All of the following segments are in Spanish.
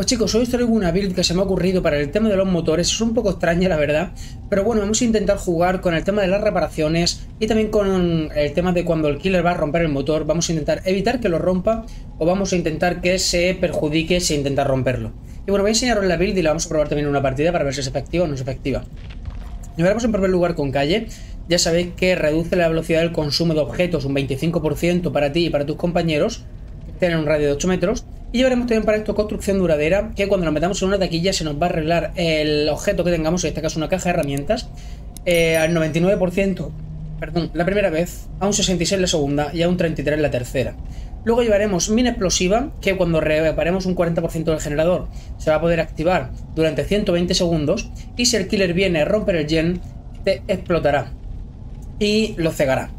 Pues chicos, hoy os traigo una build que se me ha ocurrido para el tema de los motores, es un poco extraña la verdad, pero bueno, vamos a intentar jugar con el tema de las reparaciones y también con el tema de cuando el killer va a romper el motor, vamos a intentar evitar que lo rompa o vamos a intentar que se perjudique si intenta romperlo. Y bueno, voy a enseñaros la build y la vamos a probar también en una partida para ver si es efectiva o no es efectiva. Y veremos en primer lugar con calle, ya sabéis que reduce la velocidad del consumo de objetos un 25% para ti y para tus compañeros, tienen un radio de 8 metros, y llevaremos también para esto construcción duradera, que cuando lo metamos en una taquilla se nos va a arreglar el objeto que tengamos, en este caso una caja de herramientas, eh, al 99%, perdón, la primera vez, a un 66 la segunda y a un 33 la tercera. Luego llevaremos mina explosiva, que cuando reparemos un 40% del generador se va a poder activar durante 120 segundos, y si el killer viene a romper el gen, te explotará y lo cegará.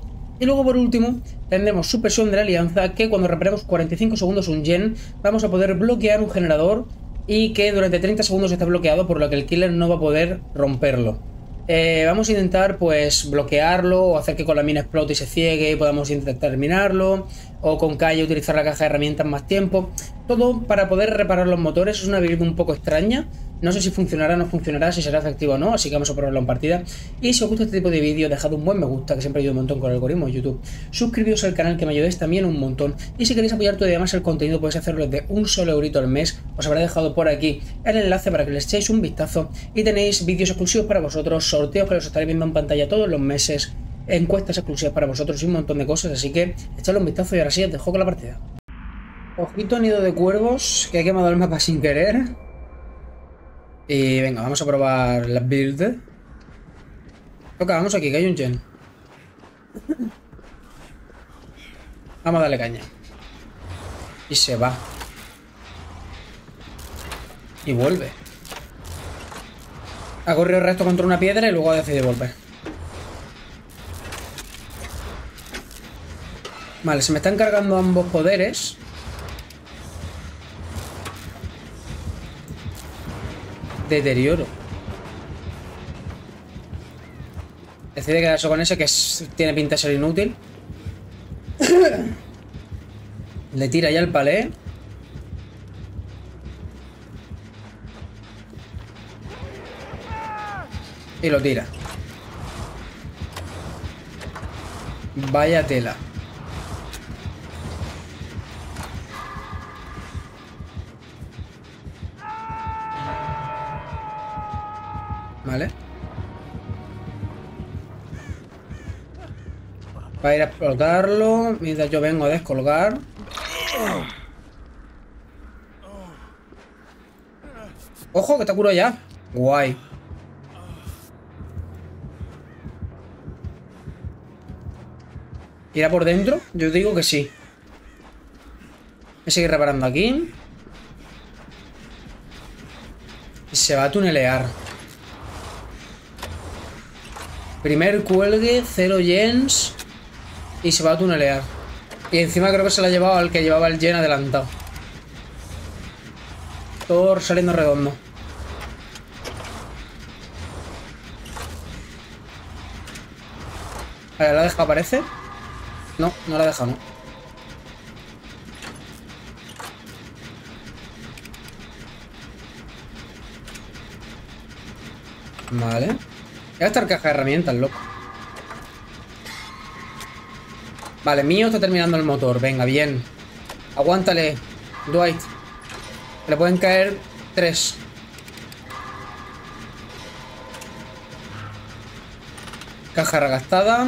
Y luego por último tendremos supresión de la alianza que cuando reparemos 45 segundos un gen vamos a poder bloquear un generador y que durante 30 segundos está bloqueado por lo que el killer no va a poder romperlo. Eh, vamos a intentar pues bloquearlo o hacer que con la mina explote y se ciegue y podamos intentar terminarlo o con calle utilizar la caja de herramientas más tiempo. Todo para poder reparar los motores. Es una habilidad un poco extraña no sé si funcionará o no funcionará, si será efectivo o no, así que vamos a probarlo en partida. Y si os gusta este tipo de vídeo, dejad un buen me gusta, que siempre ayuda un montón con el algoritmo de YouTube. Suscribíos al canal, que me ayudéis también un montón. Y si queréis apoyar todavía más el contenido, podéis hacerlo desde un solo eurito al mes. Os habré dejado por aquí el enlace para que les echéis un vistazo. Y tenéis vídeos exclusivos para vosotros, sorteos que los estaré viendo en pantalla todos los meses, encuestas exclusivas para vosotros y un montón de cosas. Así que echadle un vistazo y ahora sí, os dejo con la partida. Ojito nido de cuervos, que he quemado el mapa sin querer. Y venga, vamos a probar la build. Toca, vamos aquí, que hay un gen. Vamos a darle caña. Y se va. Y vuelve. Ha corrido recto contra una piedra y luego ha decidido volver. Vale, se me están cargando ambos poderes. Deterioro. Decide quedarse con ese que tiene pinta de ser inútil. Le tira ya el palé. Y lo tira. Vaya tela. Vale. Va a ir a explotarlo mientras yo vengo a descolgar. ¡Ojo, que te curo ya! Guay. ¿Irá por dentro? Yo digo que sí. Voy a seguir reparando aquí. Y se va a tunelear. Primer cuelgue, cero yens. Y se va a tunelear. Y encima creo que se la ha llevado al que llevaba el yen adelantado. Todo saliendo redondo. Vale, ¿la deja aparece? No, no la deja, no. Vale. Voy a estar caja de herramientas, loco. Vale, mío está terminando el motor. Venga, bien. Aguántale, Dwight. Le pueden caer tres. Caja regastada.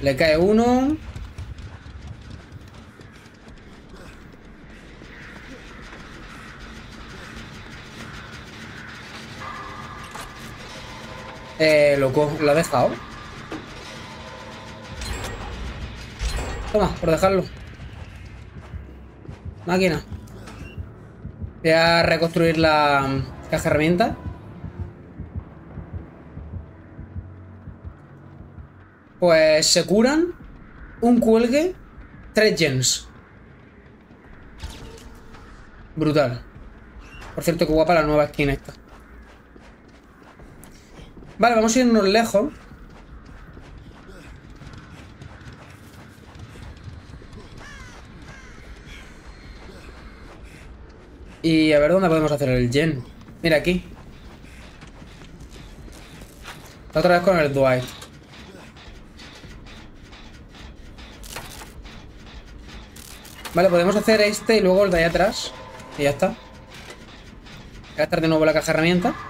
Le cae uno. Eh, loco, ¿lo ha dejado? Toma, por dejarlo. Máquina. Voy a reconstruir la caja herramienta. Pues se curan un cuelgue, tres gens. Brutal. Por cierto, qué guapa la nueva skin esta. Vale, vamos a irnos lejos. Y a ver dónde podemos hacer el gen. Mira aquí. Otra vez con el Dwight. Vale, podemos hacer este y luego el de ahí atrás. Y ya está. Gastar de nuevo la caja de herramientas.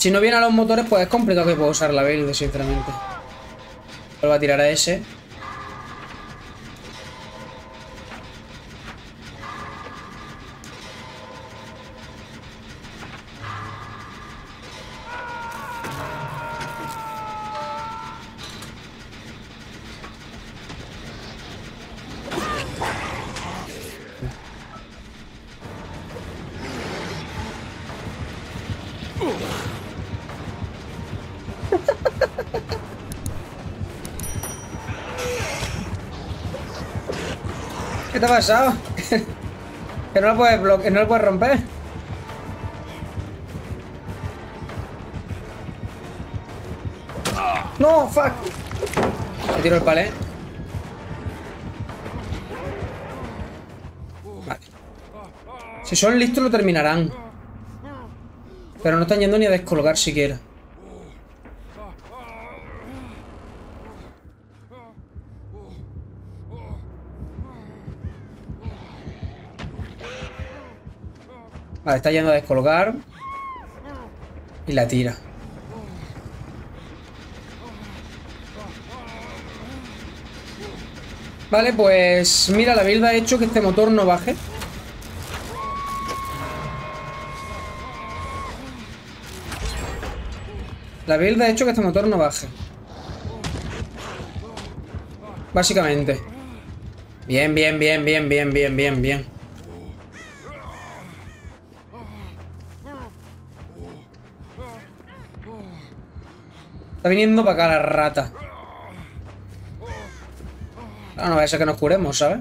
Si no vienen a los motores, pues es complicado que pueda usar la build, sinceramente. Vuelvo a tirar a ese. ¿Qué te ha pasado? que no lo puedes bloquear, no lo puedes romper. No, fuck. Me tiro el palé. Vale. Si son listos lo terminarán. Pero no están yendo ni a descolgar siquiera. Vale, está yendo a descolgar. Y la tira. Vale, pues mira, la build ha hecho que este motor no baje. La build ha hecho que este motor no baje. Básicamente. Bien, bien, bien, bien, bien, bien, bien, bien. Está viniendo para acá la rata. Ah, no, ese que nos curemos, ¿sabes?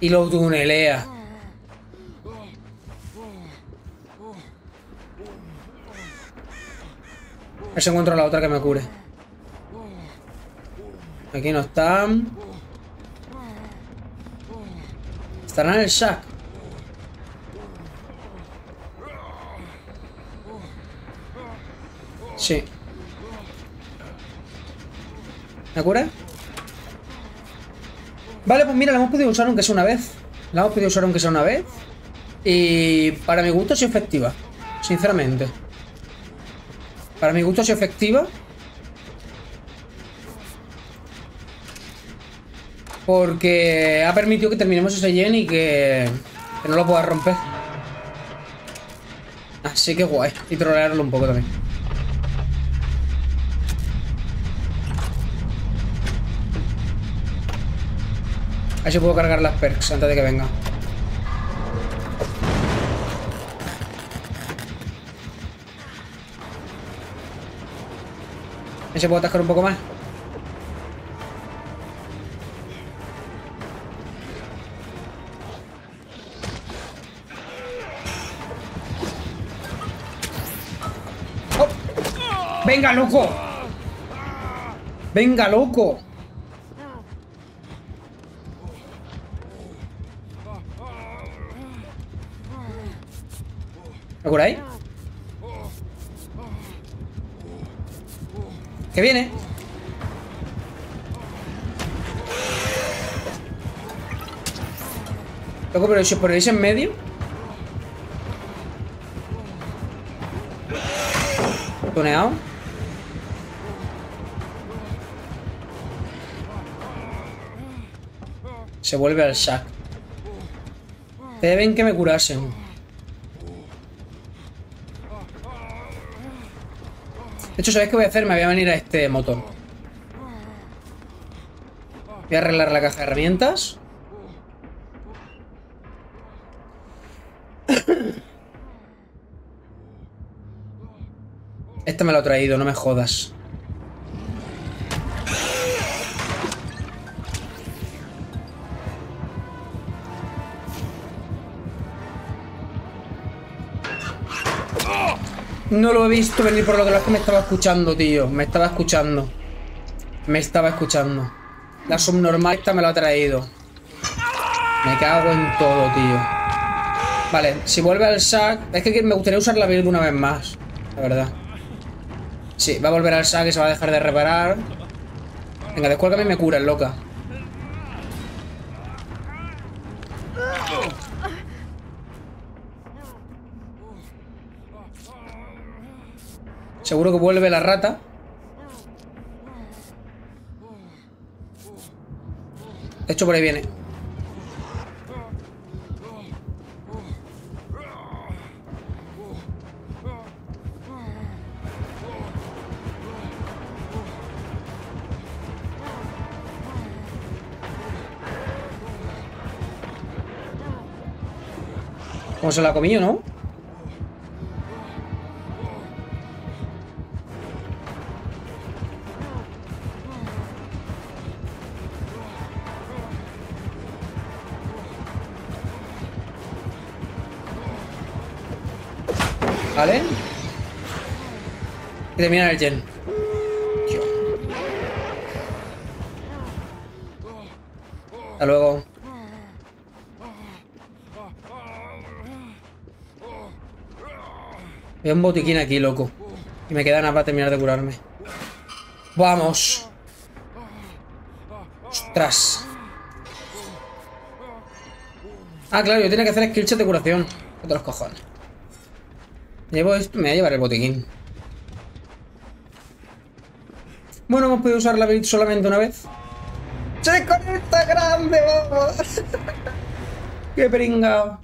Y lo tunelea. A ver si encuentro la otra que me cure. Aquí no están. Estarán en el shack. Sí. ¿Me cura? Vale, pues mira, la hemos podido usar aunque sea una vez. La hemos podido usar aunque sea una vez. Y para mi gusto es efectiva. Sinceramente. Para mi gusto es efectiva. Porque ha permitido que terminemos ese gen y que, que no lo pueda romper. Así que guay. Y trolearlo un poco también. A ver puedo cargar las perks antes de que venga. A ver si puedo atascar un poco más. ¡Oh! ¡Venga, loco! ¡Venga, loco! Que viene. Loco, pero si os ponéis en medio. Tuneado. Se vuelve al sac. Deben que me curasen. De hecho, ¿sabéis qué voy a hacer? Me voy a venir a este motor. Voy a arreglar la caja de herramientas. Este me lo ha traído, no me jodas. No lo he visto venir por lo que que me estaba escuchando, tío. Me estaba escuchando. Me estaba escuchando. La subnormal esta me lo ha traído. Me cago en todo, tío. Vale, si vuelve al sac... Es que me gustaría usar la build una vez más. La verdad. Sí, va a volver al sac y se va a dejar de reparar. Venga, descuélgame y me cura, loca. Seguro que vuelve la rata. De hecho, por ahí viene. ¿Cómo se la ha comido, no? ¿Vale? Y termina el gen. Hasta luego. Veo un botiquín aquí, loco. Y me queda nada para terminar de curarme. ¡Vamos! ¡Ostras! Ah, claro, yo tenía que hacer skillshot de curación. Otros cojones. Llevo esto, me voy a llevar el botiquín. Bueno, hemos podido usar la build solamente una vez. ¡Che, con esta grande, vamos! ¡Qué pringao!